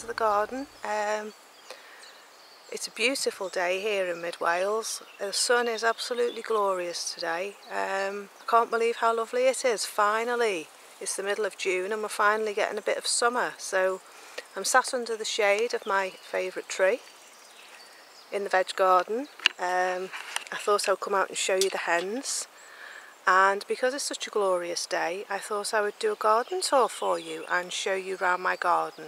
to the garden. Um, it's a beautiful day here in mid Wales. The sun is absolutely glorious today. Um, I can't believe how lovely it is. Finally, it's the middle of June and we're finally getting a bit of summer. So I'm sat under the shade of my favourite tree in the veg garden. Um, I thought I would come out and show you the hens and because it's such a glorious day I thought I would do a garden tour for you and show you around my garden.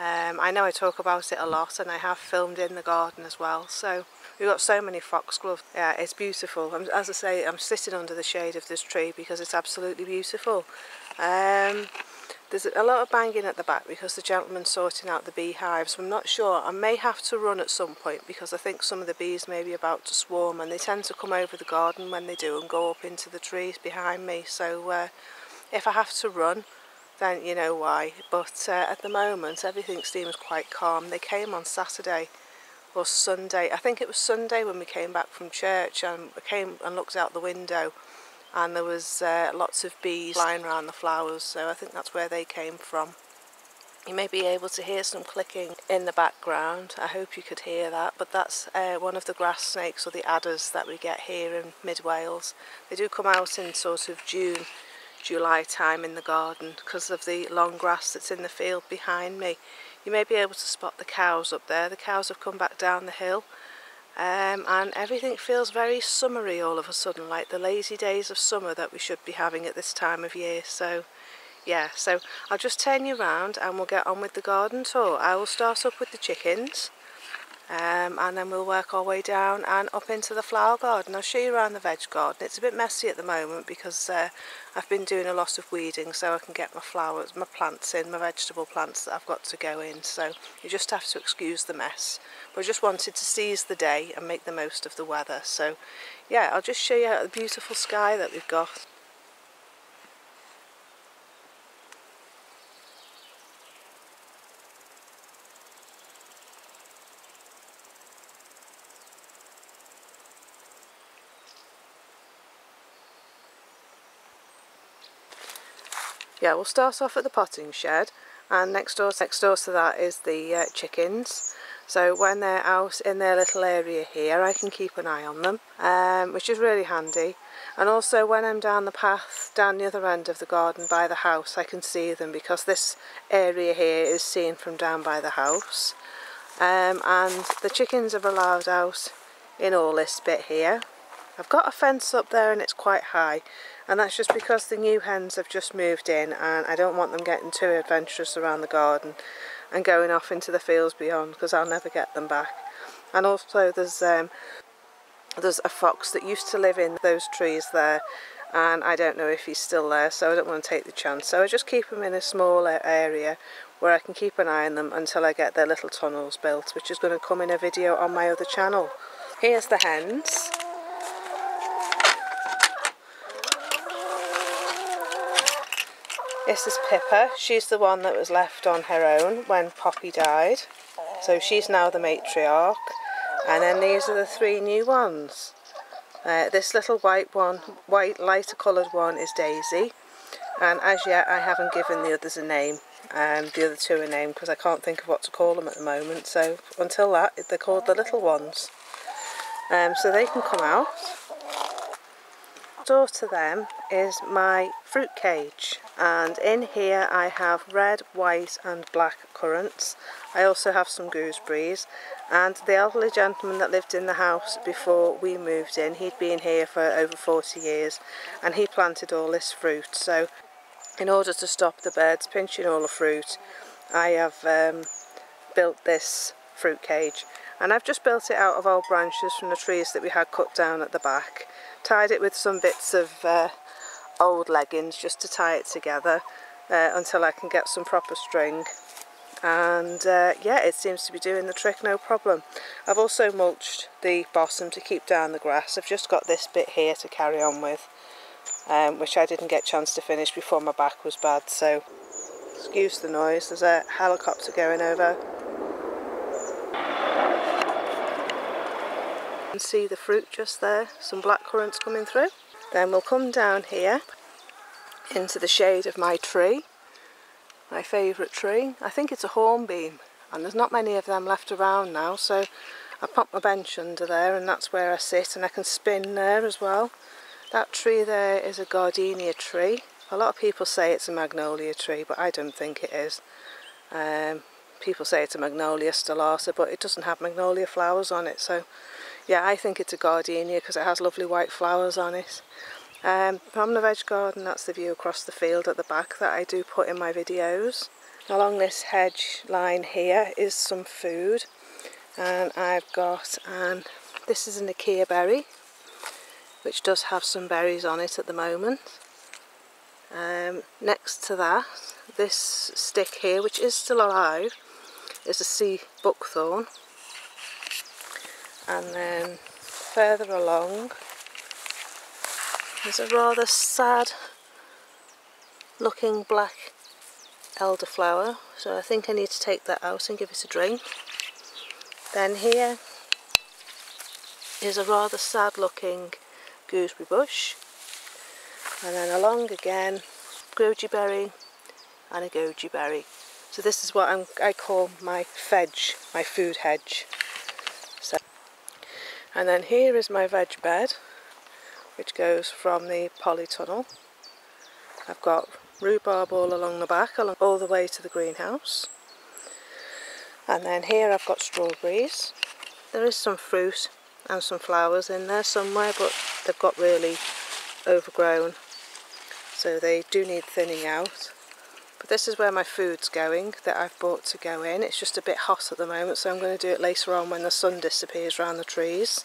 Um, I know I talk about it a lot and I have filmed in the garden as well so we've got so many foxglove. Yeah, it's beautiful. I'm, as I say, I'm sitting under the shade of this tree because it's absolutely beautiful. Um, there's a lot of banging at the back because the gentleman's sorting out the beehives. I'm not sure. I may have to run at some point because I think some of the bees may be about to swarm and they tend to come over the garden when they do and go up into the trees behind me. So uh, if I have to run, then you know why. But uh, at the moment, everything seems quite calm. They came on Saturday or Sunday. I think it was Sunday when we came back from church and I came and looked out the window and there was uh, lots of bees flying around the flowers so I think that's where they came from. You may be able to hear some clicking in the background. I hope you could hear that, but that's uh, one of the grass snakes or the adders that we get here in mid Wales. They do come out in sort of June, July time in the garden because of the long grass that's in the field behind me. You may be able to spot the cows up there. The cows have come back down the hill um, and everything feels very summery all of a sudden like the lazy days of summer that we should be having at this time of year so yeah so I'll just turn you around and we'll get on with the garden tour I will start up with the chickens um, and then we'll work our way down and up into the flower garden. I'll show you around the veg garden. It's a bit messy at the moment because uh, I've been doing a lot of weeding so I can get my flowers, my plants in, my vegetable plants that I've got to go in. So you just have to excuse the mess. But I just wanted to seize the day and make the most of the weather. So yeah, I'll just show you the beautiful sky that we've got. Yeah we'll start off at the potting shed and next door next door to that is the uh, chickens. So when they're out in their little area here I can keep an eye on them um, which is really handy. And also when I'm down the path down the other end of the garden by the house I can see them because this area here is seen from down by the house. Um, and the chickens are allowed out in all this bit here. I've got a fence up there and it's quite high and that's just because the new hens have just moved in and I don't want them getting too adventurous around the garden and going off into the fields beyond because I'll never get them back. And also there's um, there's a fox that used to live in those trees there and I don't know if he's still there so I don't want to take the chance. So I just keep them in a small area where I can keep an eye on them until I get their little tunnels built which is going to come in a video on my other channel. Here's the hens This is Pippa. She's the one that was left on her own when Poppy died. So she's now the matriarch. And then these are the three new ones. Uh, this little white one, white lighter coloured one is Daisy. And as yet I haven't given the others a name. And um, the other two a name because I can't think of what to call them at the moment. So until that, they're called the little ones. Um, so they can come out door to them is my fruit cage and in here I have red, white and black currants. I also have some gooseberries. And the elderly gentleman that lived in the house before we moved in, he'd been here for over 40 years and he planted all this fruit. So in order to stop the birds pinching all the fruit I have um, built this fruit cage and I've just built it out of old branches from the trees that we had cut down at the back tied it with some bits of uh, old leggings just to tie it together uh, until I can get some proper string. And uh, yeah it seems to be doing the trick no problem. I've also mulched the bottom to keep down the grass. I've just got this bit here to carry on with um, which I didn't get a chance to finish before my back was bad so excuse the noise there's a helicopter going over Can see the fruit just there, some black currants coming through. Then we'll come down here into the shade of my tree my favourite tree. I think it's a hornbeam and there's not many of them left around now so I pop my bench under there and that's where I sit and I can spin there as well. That tree there is a gardenia tree. A lot of people say it's a magnolia tree but I don't think it is. Um, people say it's a magnolia stellata but it doesn't have magnolia flowers on it so yeah I think it's a gardenia because it has lovely white flowers on it. Um, from the veg garden that's the view across the field at the back that I do put in my videos. Along this hedge line here is some food and I've got and this is an acacia berry which does have some berries on it at the moment. Um, next to that this stick here which is still alive is a sea buckthorn and then further along there's a rather sad looking black elderflower so I think I need to take that out and give it a drink. Then here is a rather sad looking gooseberry bush and then along again goji berry and a goji berry. So this is what I'm, I call my fedge, my food hedge. And then here is my veg bed which goes from the polytunnel. I've got rhubarb all along the back, along, all the way to the greenhouse. And then here I've got strawberries. There is some fruit and some flowers in there somewhere, but they've got really overgrown. So they do need thinning out. This is where my food's going that I've bought to go in. It's just a bit hot at the moment, so I'm going to do it later on when the sun disappears around the trees.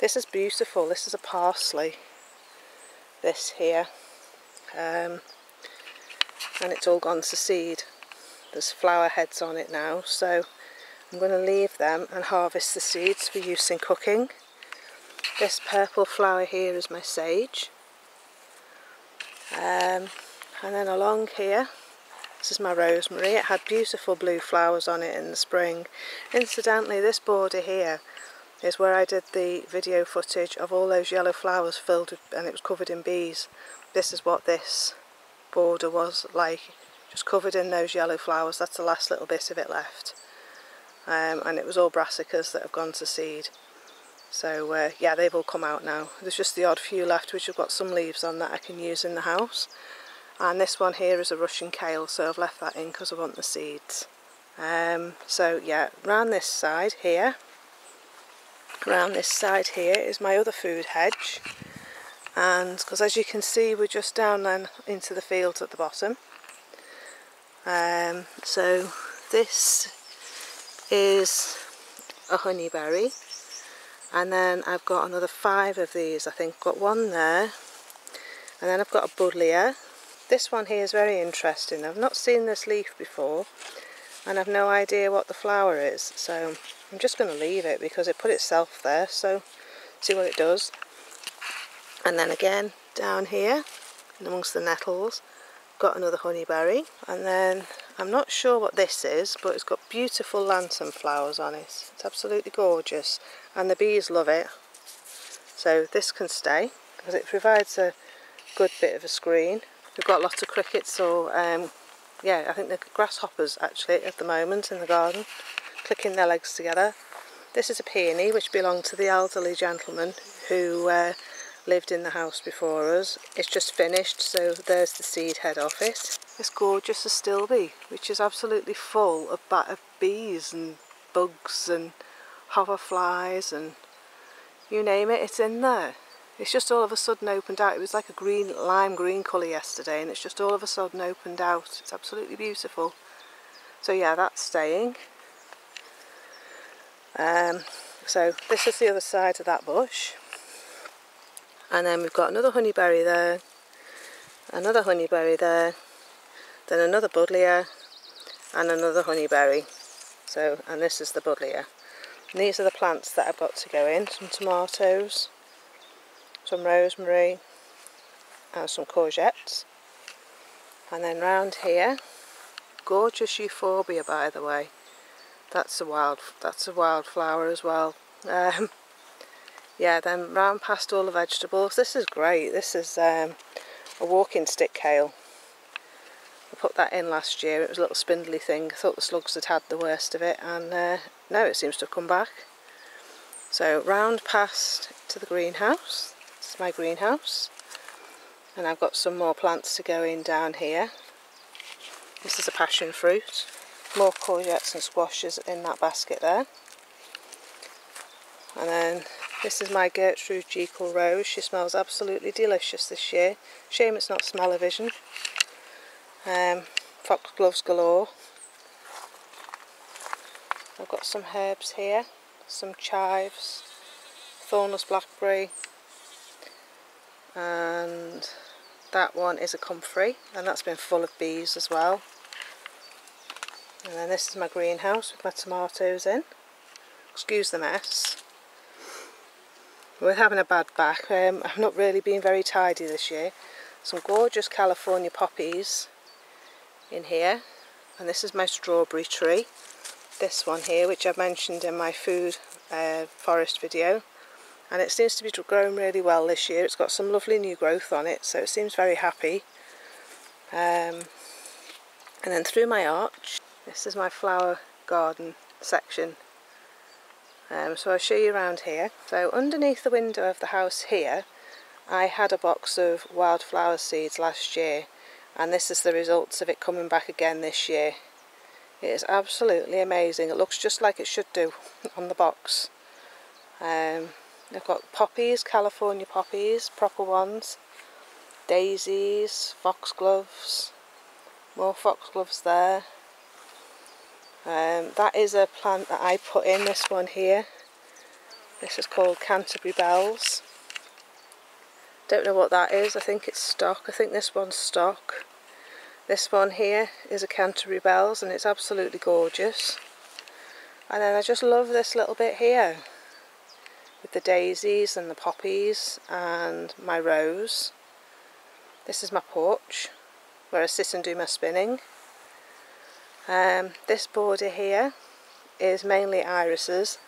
This is beautiful. This is a parsley. This here. Um, and it's all gone to seed. There's flower heads on it now, so I'm going to leave them and harvest the seeds for use in cooking. This purple flower here is my sage. Um, and then along here, this is my rosemary. It had beautiful blue flowers on it in the spring. Incidentally, this border here is where I did the video footage of all those yellow flowers filled with, and it was covered in bees. This is what this border was like, just covered in those yellow flowers. That's the last little bit of it left. Um, and it was all brassicas that have gone to seed. So uh, yeah, they've all come out now. There's just the odd few left which have got some leaves on that I can use in the house. And this one here is a Russian kale, so I've left that in because I want the seeds. Um, so yeah, round this side here, around this side here is my other food hedge. And because as you can see we're just down then into the fields at the bottom. Um, so this is a honeyberry. And then I've got another five of these I think. Got one there. And then I've got a buddleia this one here is very interesting. I've not seen this leaf before and I've no idea what the flower is so I'm just going to leave it because it put itself there so see what it does. And then again down here amongst the nettles got another honeyberry. And then I'm not sure what this is but it's got beautiful lantern flowers on it. It's absolutely gorgeous and the bees love it. So this can stay because it provides a good bit of a screen we've got lots of crickets or um, yeah, I think the grasshoppers actually at the moment in the garden, clicking their legs together. This is a peony which belonged to the elderly gentleman who uh, lived in the house before us. It's just finished, so there's the seed head off it. It's gorgeous astilbe, which is absolutely full of, of bees and bugs and hoverflies and you name it, it's in there. It's just all of a sudden opened out. It was like a green, lime green colour yesterday and it's just all of a sudden opened out. It's absolutely beautiful. So yeah, that's staying. Um, so this is the other side of that bush. And then we've got another honeyberry there, another honeyberry there, then another buddleia and another honeyberry. So, and this is the buddleia. And these are the plants that I've got to go in, some tomatoes, some rosemary and some courgettes. And then round here gorgeous euphorbia by the way. That's a wild that's a wildflower as well. Um, yeah then round past all the vegetables. This is great. This is um, a walking stick kale. I put that in last year, it was a little spindly thing. I thought the slugs had had the worst of it and uh, now it seems to have come back. So round past to the greenhouse, my greenhouse. And I've got some more plants to go in down here. This is a passion fruit. More courgettes and squashes in that basket there. And then this is my Gertrude Jekyll rose. She smells absolutely delicious this year. Shame it's not smell-o-vision. Um, foxgloves galore. I've got some herbs here, some chives, thornless blackberry, and that one is a comfrey, and that's been full of bees as well. And then this is my greenhouse with my tomatoes in. Excuse the mess. We're having a bad back. Um, I've not really been very tidy this year. Some gorgeous California poppies in here. And this is my strawberry tree. This one here, which I mentioned in my food uh, forest video. And it seems to be growing really well this year. It's got some lovely new growth on it, so it seems very happy. Um, and then through my arch, this is my flower garden section um, so I'll show you around here. So underneath the window of the house here, I had a box of wildflower seeds last year and this is the results of it coming back again this year. It is absolutely amazing. It looks just like it should do on the box. Um, I've got poppies, California poppies, proper ones, daisies, foxgloves, more foxgloves there, um, that is a plant that I put in, this one here. This is called Canterbury Bells. Don't know what that is, I think it's stock. I think this one's stock. This one here is a Canterbury Bells and it's absolutely gorgeous. And then I just love this little bit here with the daisies and the poppies and my rose. This is my porch where I sit and do my spinning. Um, this border here is mainly irises,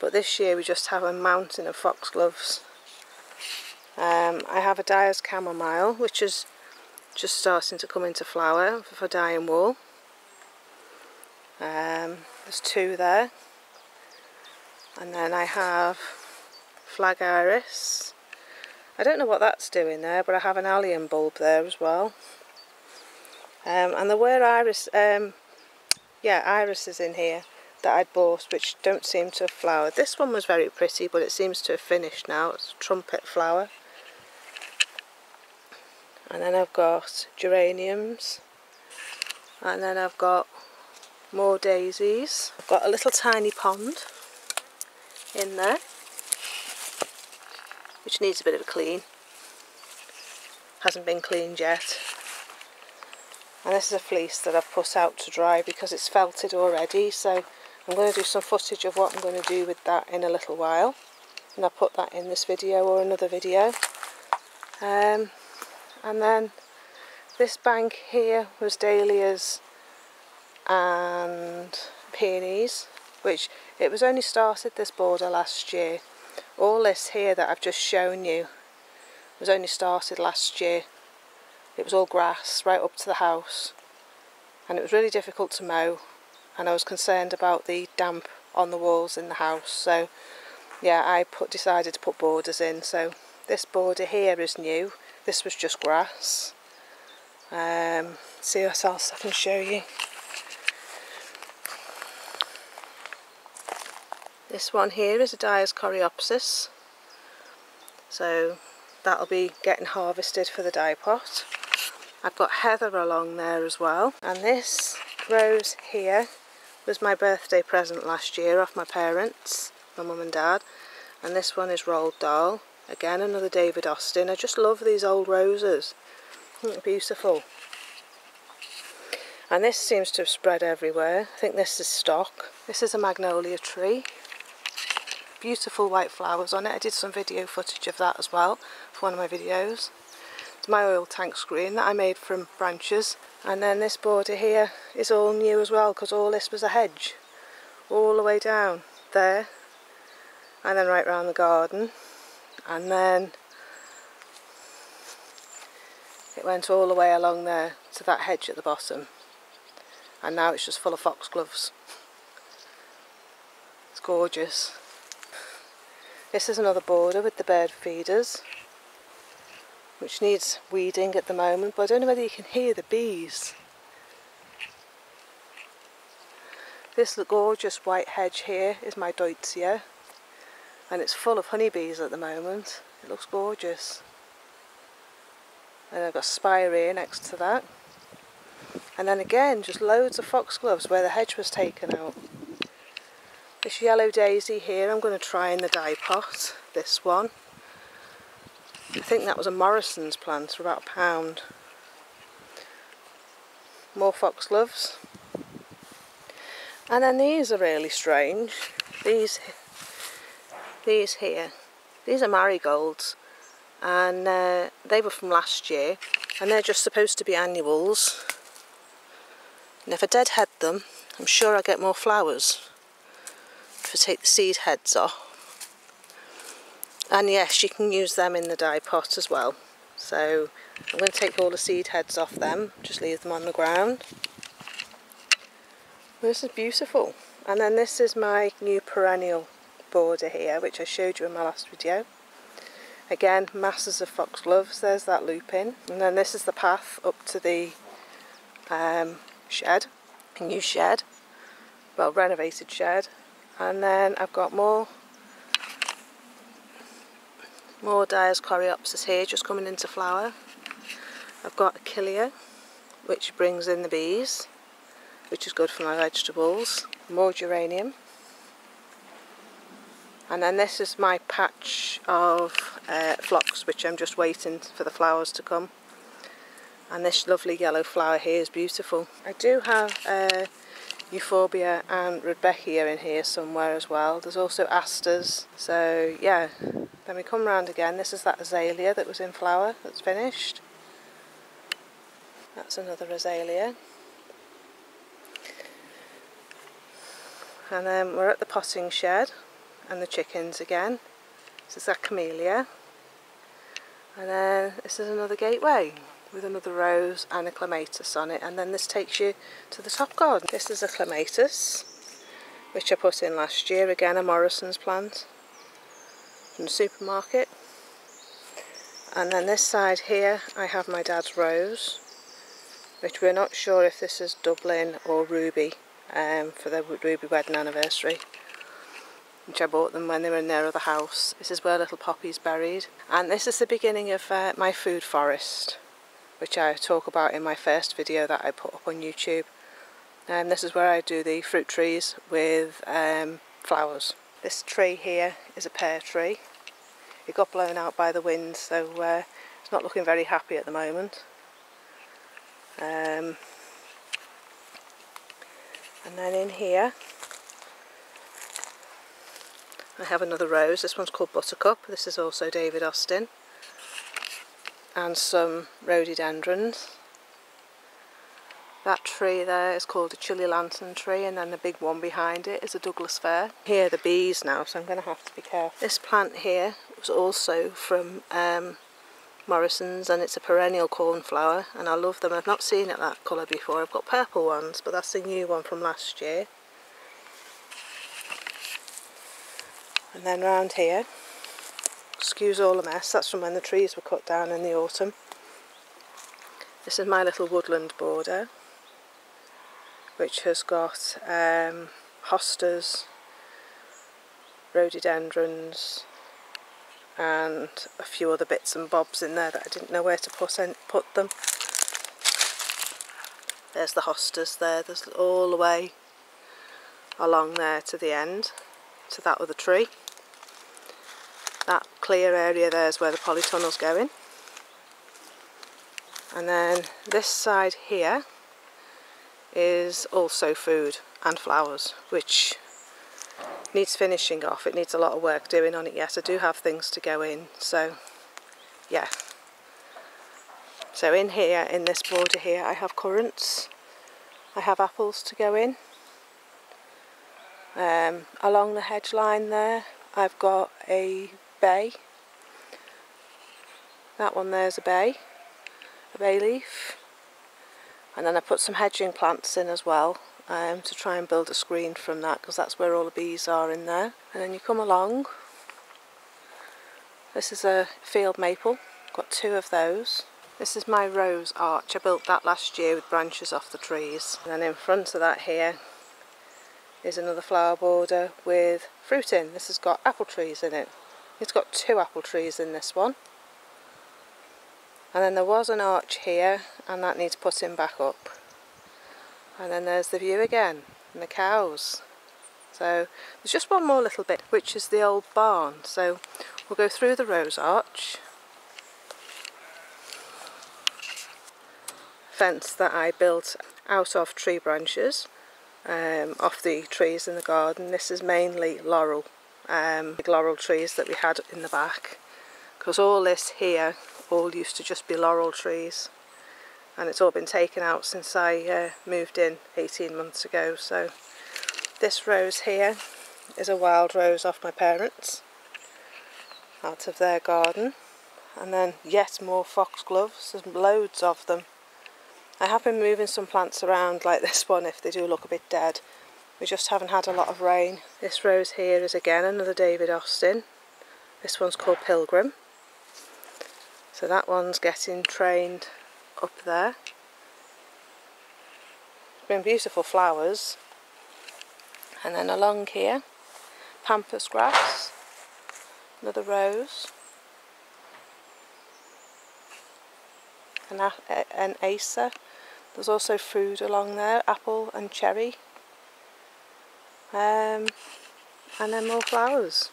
but this year we just have a mountain of foxgloves. Um, I have a Dyer's chamomile, which is just starting to come into flower for dyeing wool. Um, there's two there. And then I have flag iris. I don't know what that's doing there, but I have an allium bulb there as well. Um, and there were iris um, yeah, irises in here that I'd bought which don't seem to have flowered. This one was very pretty but it seems to have finished now. It's trumpet flower. And then I've got geraniums. And then I've got more daisies. I've got a little tiny pond in there which needs a bit of a clean. Hasn't been cleaned yet. And this is a fleece that I've put out to dry because it's felted already so I'm going to do some footage of what I'm going to do with that in a little while. And I'll put that in this video or another video. Um, and then this bank here was dahlias and peonies which it was only started this border last year all this here that I've just shown you was only started last year. It was all grass right up to the house and it was really difficult to mow and I was concerned about the damp on the walls in the house. So yeah I put decided to put borders in. So this border here is new. This was just grass. Um, see what else I can show you this one here is a Dyer's Coreopsis so that'll be getting harvested for the dye pot I've got heather along there as well. And this rose here was my birthday present last year off my parents, my mum and dad. And this one is Roald Dahl. Again, another David Austin. I just love these old roses. Beautiful. And this seems to have spread everywhere. I think this is stock. This is a magnolia tree. Beautiful white flowers on it. I did some video footage of that as well for one of my videos. It's my oil tank screen that I made from branches. And then this border here is all new as well because all this was a hedge. All the way down there. And then right round the garden. And then It went all the way along there to that hedge at the bottom. And now it's just full of foxgloves. It's gorgeous. This is another border with the bird feeders, which needs weeding at the moment, but I don't know whether you can hear the bees. This gorgeous white hedge here is my Deutzia, and it's full of honeybees at the moment. It looks gorgeous. And I've got spirea next to that. And then again, just loads of foxgloves where the hedge was taken out. This yellow daisy here, I'm going to try in the dye pot, this one. I think that was a Morrison's plant for about a pound. More foxgloves. And then these are really strange. These, these here, these are marigolds. And uh, they were from last year. And they're just supposed to be annuals. And if I deadhead them, I'm sure I'll get more flowers to take the seed heads off. And yes, you can use them in the dye pot as well. So I'm going to take all the seed heads off them, just leave them on the ground. This is beautiful. And then this is my new perennial border here, which I showed you in my last video. Again, masses of foxgloves, there's that lupin. And then this is the path up to the um, shed, a new shed, well renovated shed and then I've got more more Dyer's Coreopsis here just coming into flower. I've got Achillea which brings in the bees which is good for my vegetables. More geranium. And then this is my patch of uh, phlox which I'm just waiting for the flowers to come. And this lovely yellow flower here is beautiful. I do have uh, euphorbia and rudbeckia in here somewhere as well. There's also asters. So yeah, then we come round again. This is that azalea that was in flower that's finished. That's another azalea. And then we're at the potting shed and the chickens again. This is that camellia. And then this is another gateway with another rose and a clematis on it and then this takes you to the top garden. This is a clematis which I put in last year, again a Morrison's plant from the supermarket and then this side here I have my dad's rose which we're not sure if this is Dublin or Ruby um, for their Ruby wedding anniversary which I bought them when they were in their other house. This is where little Poppy's buried and this is the beginning of uh, my food forest which I talk about in my first video that I put up on YouTube. And this is where I do the fruit trees with um, flowers. This tree here is a pear tree. It got blown out by the wind so uh, it's not looking very happy at the moment. Um, and then in here I have another rose. This one's called Buttercup. This is also David Austin and some rhododendrons. That tree there is called a Chilean lantern tree and then the big one behind it is a Douglas fir. Here are the bees now so I'm going to have to be careful. This plant here was also from um, Morrison's and it's a perennial cornflower and I love them. I've not seen it that colour before. I've got purple ones but that's the new one from last year. And then round here excuse all the mess, that's from when the trees were cut down in the autumn. This is my little woodland border, which has got um, hostas, rhododendrons, and a few other bits and bobs in there that I didn't know where to put, in, put them. There's the hostas there, there's all the way along there to the end, to that other tree. That clear area there is where the polytunnel's going. And then this side here is also food and flowers, which needs finishing off. It needs a lot of work doing on it Yes, I do have things to go in, so yeah. So in here, in this border here, I have currants. I have apples to go in. Um, along the hedge line there, I've got a bay. That one there's a bay. a bay leaf. And then I put some hedging plants in as well um, to try and build a screen from that because that's where all the bees are in there. And then you come along. This is a field maple. Got two of those. This is my rose arch. I built that last year with branches off the trees. And then in front of that here is another flower border with fruit in. This has got apple trees in it. It's got two apple trees in this one. And then there was an arch here and that needs putting back up. And then there's the view again and the cows. So there's just one more little bit which is the old barn. So we'll go through the rose arch. Fence that I built out of tree branches um, off the trees in the garden. This is mainly laurel, um, laurel trees that we had in the back because all this here all used to just be laurel trees and it's all been taken out since I uh, moved in 18 months ago so this rose here is a wild rose off my parents out of their garden and then yet more foxgloves, there's loads of them. I have been moving some plants around like this one if they do look a bit dead. We just haven't had a lot of rain. This rose here is again another David Austin. This one's called Pilgrim. So that one's getting trained up there. Been beautiful flowers. And then along here, pampas grass, another rose, an, an acer. There's also food along there, apple and cherry. Um, and then more flowers.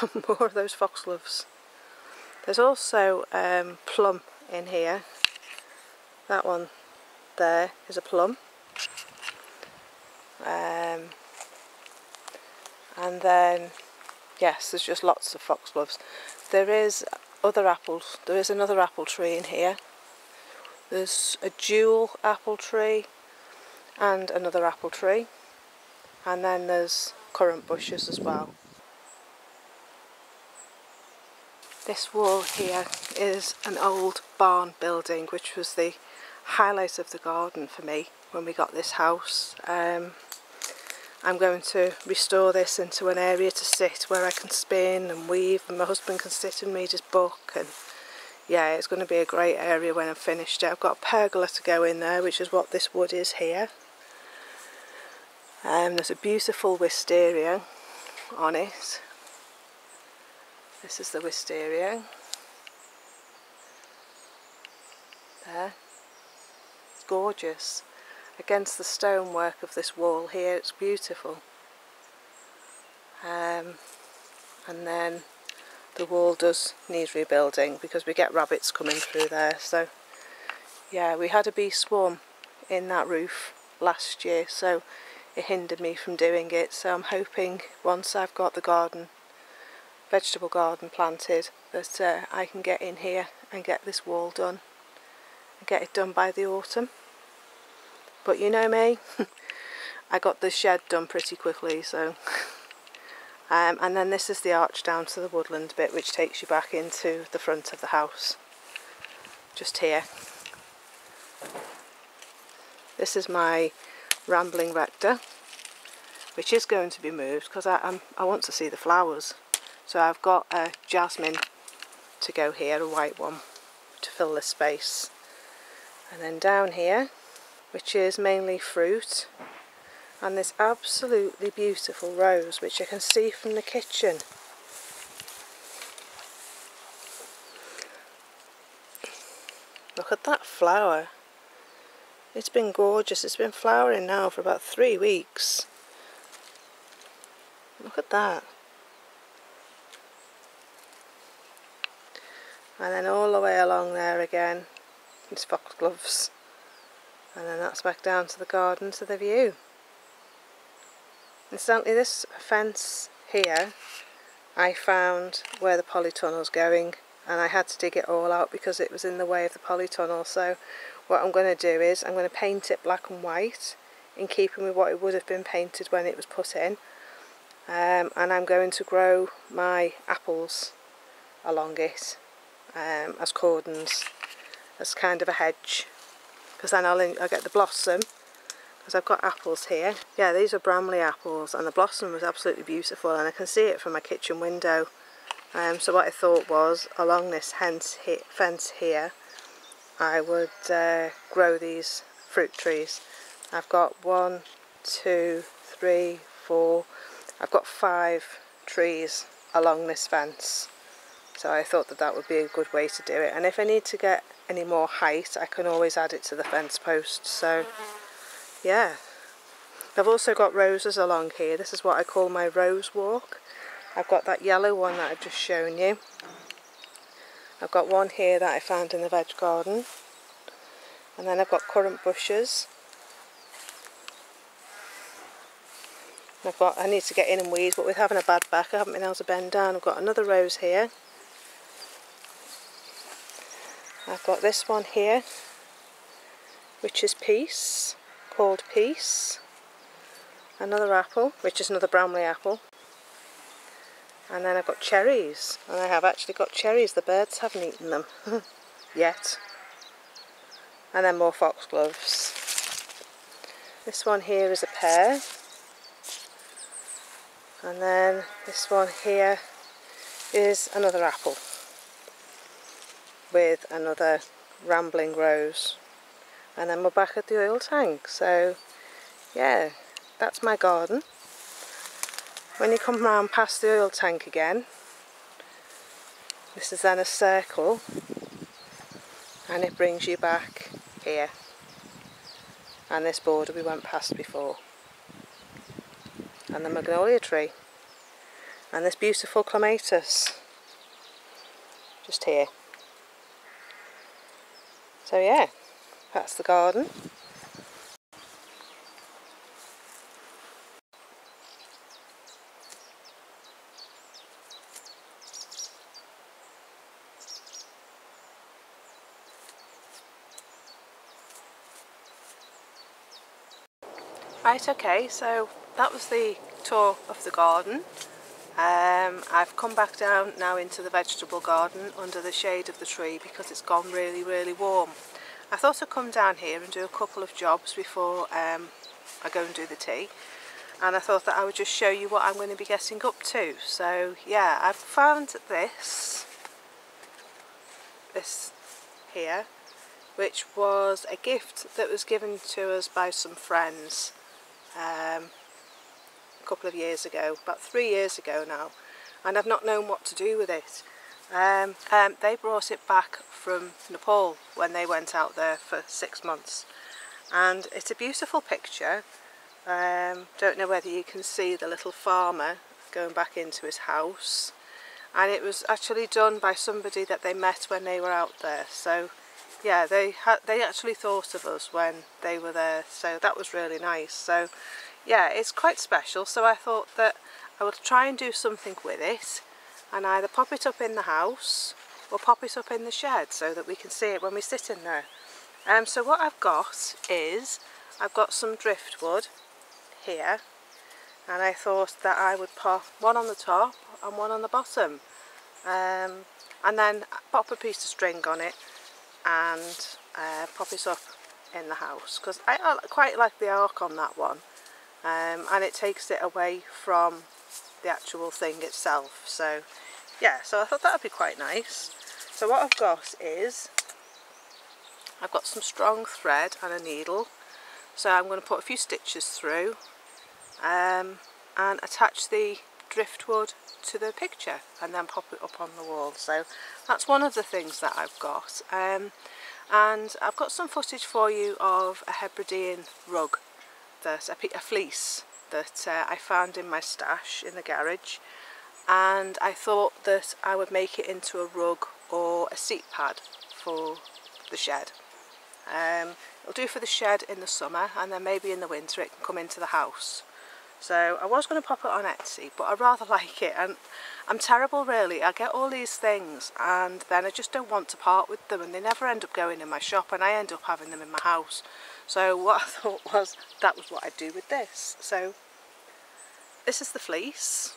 more of those foxgloves. There's also um, plum in here. That one there is a plum. Um, and then, yes, there's just lots of foxgloves. There is other apples. There is another apple tree in here. There's a dual apple tree and another apple tree. And then there's currant bushes as well. This wall here is an old barn building which was the highlight of the garden for me when we got this house. Um, I'm going to restore this into an area to sit where I can spin and weave and my husband can sit and read his book and yeah it's going to be a great area when I'm finished it. I've got a pergola to go in there which is what this wood is here. Um, there's a beautiful wisteria on it this is the wisteria. There. It's gorgeous. Against the stonework of this wall here, it's beautiful. Um, and then the wall does need rebuilding because we get rabbits coming through there. So yeah, we had a bee swarm in that roof last year, so it hindered me from doing it. So I'm hoping once I've got the garden vegetable garden planted that uh, I can get in here and get this wall done and get it done by the autumn. But you know me, I got the shed done pretty quickly so um, and then this is the arch down to the woodland bit which takes you back into the front of the house just here. This is my rambling rector which is going to be moved because I, I want to see the flowers so I've got a jasmine to go here, a white one, to fill the space. And then down here, which is mainly fruit, and this absolutely beautiful rose, which I can see from the kitchen. Look at that flower. It's been gorgeous. It's been flowering now for about three weeks. Look at that. and then all the way along there again it's foxgloves and then that's back down to the garden to the view. Incidentally this fence here I found where the polytunnel's going and I had to dig it all out because it was in the way of the polytunnel so what I'm going to do is I'm going to paint it black and white in keeping with what it would have been painted when it was put in um, and I'm going to grow my apples along it um, as cordons as kind of a hedge because then I'll, I'll get the blossom because I've got apples here. Yeah, these are Bramley apples and the blossom was absolutely beautiful and I can see it from my kitchen window. Um, so what I thought was along this fence here I would uh, grow these fruit trees. I've got one, two, three, four, I've got five trees along this fence. So I thought that that would be a good way to do it. And if I need to get any more height, I can always add it to the fence post. So yeah. I've also got roses along here. This is what I call my rose walk. I've got that yellow one that I've just shown you. I've got one here that I found in the veg garden. And then I've got currant bushes. I've got, I need to get in and weed, but with having a bad back, I haven't been able to bend down. I've got another rose here. I've got this one here, which is Peace, called Peace. Another apple, which is another Bramley apple. And then I've got cherries, and I have actually got cherries. The birds haven't eaten them yet. And then more foxgloves. This one here is a pear. And then this one here is another apple with another rambling rose. And then we're back at the oil tank. So yeah, that's my garden. When you come round past the oil tank again, this is then a circle and it brings you back here and this border we went past before and the magnolia tree and this beautiful clematis just here. So yeah, that's the garden. Right, okay, so that was the tour of the garden. Um, I've come back down now into the vegetable garden under the shade of the tree because it's gone really really warm. I thought I'd come down here and do a couple of jobs before um, I go and do the tea and I thought that I would just show you what I'm going to be getting up to. So yeah, I've found this, this here, which was a gift that was given to us by some friends. Um, a couple of years ago, about three years ago now, and I've not known what to do with it. Um, um, they brought it back from Nepal when they went out there for six months. And it's a beautiful picture. Um, don't know whether you can see the little farmer going back into his house. And it was actually done by somebody that they met when they were out there. So yeah they had they actually thought of us when they were there so that was really nice so yeah, it's quite special. So I thought that I would try and do something with it and either pop it up in the house or pop it up in the shed so that we can see it when we sit in there. Um, so what I've got is, I've got some driftwood here and I thought that I would pop one on the top and one on the bottom um, and then pop a piece of string on it and uh, pop it up in the house because I, I quite like the arc on that one um, and it takes it away from the actual thing itself so yeah so I thought that would be quite nice. So what I've got is I've got some strong thread and a needle so I'm going to put a few stitches through um, and attach the driftwood to the picture and then pop it up on the wall so that's one of the things that I've got um, and I've got some footage for you of a Hebridean rug that a, fleece that uh, I found in my stash in the garage and I thought that I would make it into a rug or a seat pad for the shed. Um, it'll do for the shed in the summer and then maybe in the winter it can come into the house. So I was going to pop it on Etsy but I rather like it and I'm terrible really. I get all these things and then I just don't want to part with them and they never end up going in my shop and I end up having them in my house. So what I thought was that was what I'd do with this. So this is the fleece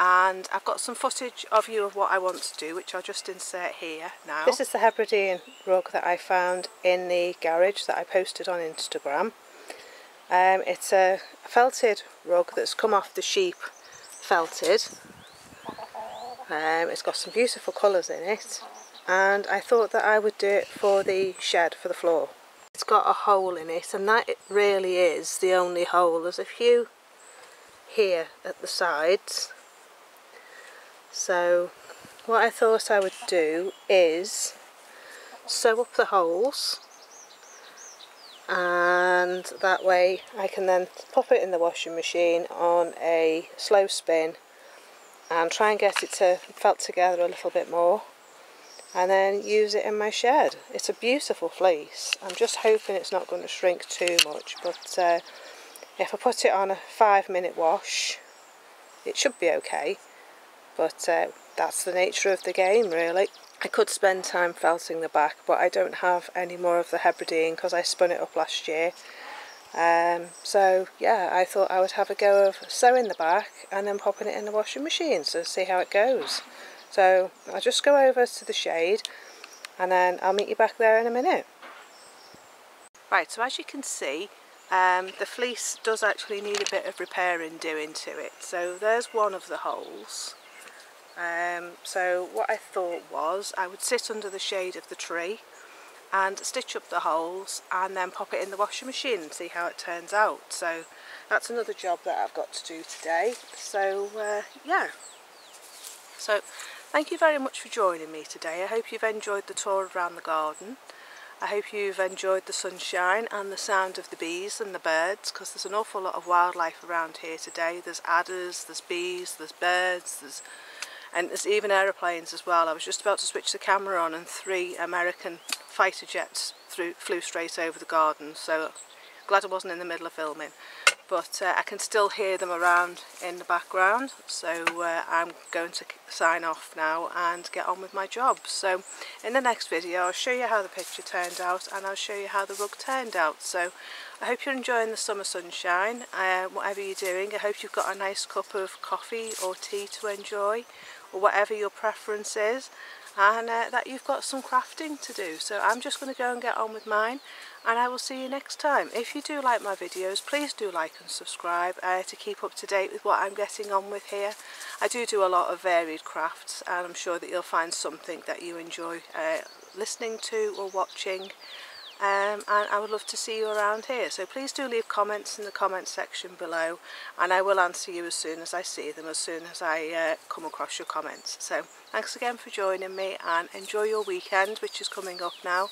and I've got some footage of you of what I want to do which I'll just insert here now. This is the Hebridean rug that I found in the garage that I posted on Instagram. Um, it's a felted rug that's come off the sheep felted. Um, it's got some beautiful colours in it and I thought that I would do it for the shed for the floor. It's got a hole in it and that really is the only hole. There's a few here at the sides so what I thought I would do is sew up the holes and that way I can then pop it in the washing machine on a slow spin and try and get it to felt together a little bit more and then use it in my shed. It's a beautiful fleece. I'm just hoping it's not going to shrink too much but uh, if I put it on a five minute wash it should be okay but uh, that's the nature of the game really. I could spend time felting the back but I don't have any more of the Hebridean because I spun it up last year um, so yeah I thought I would have a go of sewing the back and then popping it in the washing machine so see how it goes. So I'll just go over to the shade and then I'll meet you back there in a minute. Right so as you can see um, the fleece does actually need a bit of repairing doing to it so there's one of the holes um, so what I thought was I would sit under the shade of the tree and stitch up the holes and then pop it in the washing machine and see how it turns out. So that's another job that I've got to do today. So uh, yeah. So thank you very much for joining me today. I hope you've enjoyed the tour around the garden. I hope you've enjoyed the sunshine and the sound of the bees and the birds because there's an awful lot of wildlife around here today. There's adders, there's bees, there's birds, there's and there's even aeroplanes as well. I was just about to switch the camera on and three American fighter jets flew straight over the garden. So glad I wasn't in the middle of filming. But uh, I can still hear them around in the background. So uh, I'm going to sign off now and get on with my job. So in the next video I'll show you how the picture turned out and I'll show you how the rug turned out. So I hope you're enjoying the summer sunshine. Uh, whatever you're doing I hope you've got a nice cup of coffee or tea to enjoy or whatever your preference is and uh, that you've got some crafting to do so I'm just going to go and get on with mine and I will see you next time. If you do like my videos please do like and subscribe uh, to keep up to date with what I'm getting on with here. I do do a lot of varied crafts and I'm sure that you'll find something that you enjoy uh, listening to or watching um, and I would love to see you around here. So please do leave comments in the comment section below and I will answer you as soon as I see them as soon as I uh, come across your comments. So thanks again for joining me and enjoy your weekend which is coming up now.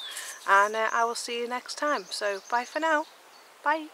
And uh, I will see you next time. So bye for now. Bye